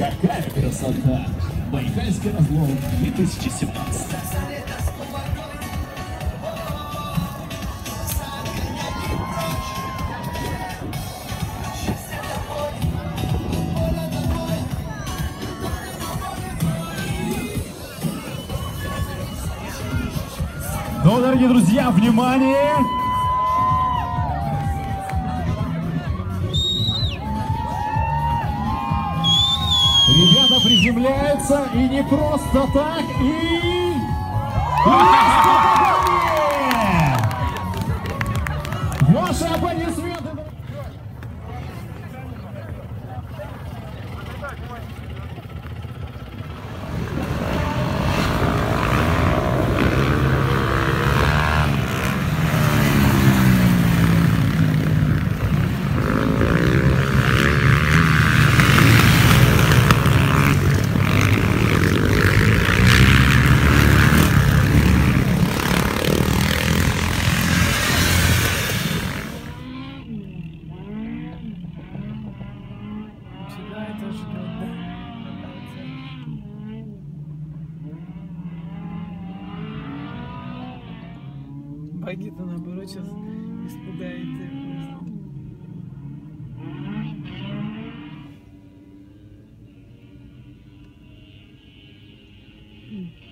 Какая красота! Байкальский разлом 2017. Ну, дорогие друзья, внимание! Ребята приземляются и не просто так, и... Выступление! Баги-то наоборот сейчас испугается. Mm-hmm.